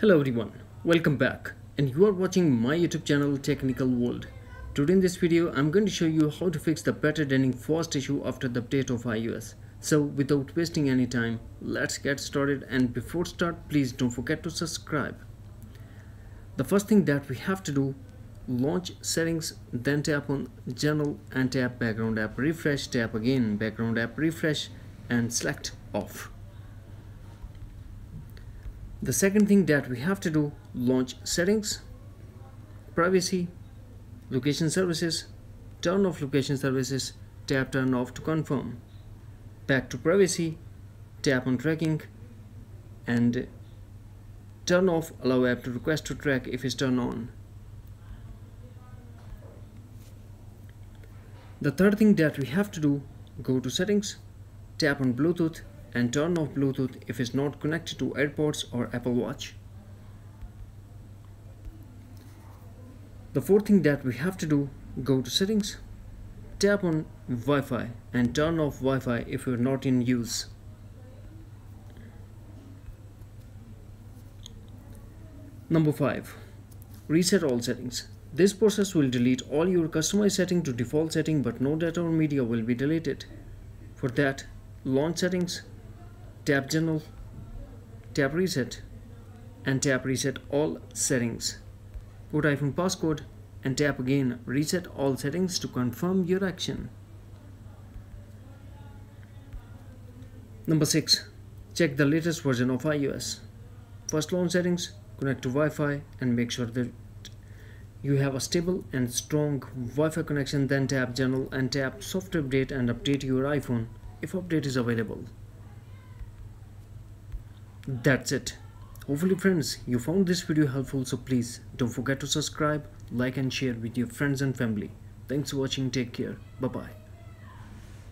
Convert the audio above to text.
Hello everyone, welcome back and you are watching my YouTube channel Technical World. Today in this video I'm going to show you how to fix the beta running fast issue after the update of iOS. So without wasting any time, let's get started and before start please don't forget to subscribe. The first thing that we have to do launch settings then tap on general and tap background app refresh tap again background app refresh and select off the second thing that we have to do launch settings privacy location services turn off location services tap turn off to confirm. Back to privacy tap on tracking and turn off allow app to request to track if it's turned on. The third thing that we have to do go to settings tap on bluetooth and turn off Bluetooth if it's not connected to AirPods or Apple Watch. The fourth thing that we have to do, go to settings, tap on Wi-Fi and turn off Wi-Fi if you're not in use. Number 5. Reset all settings. This process will delete all your customized setting to default setting but no data or media will be deleted. For that, launch settings, tap general tap reset and tap reset all settings. Put iphone passcode and tap again reset all settings to confirm your action. Number 6 check the latest version of ios. First launch settings connect to wi-fi and make sure that you have a stable and strong Wi-Fi connection then tap general and tap software update and update your iPhone if update is available that's it. Hopefully friends you found this video helpful so please don't forget to subscribe like and share with your friends and family. Thanks for watching. Take care. Bye bye